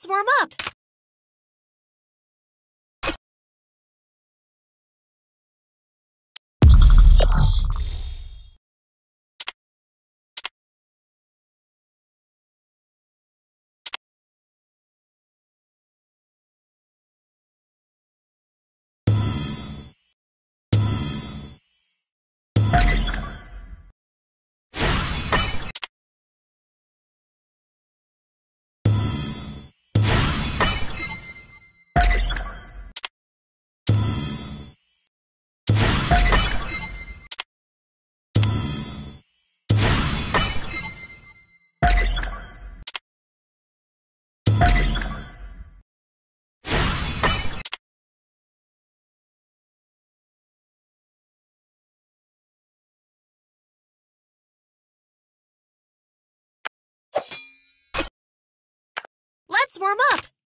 Let's warm up. Warm up.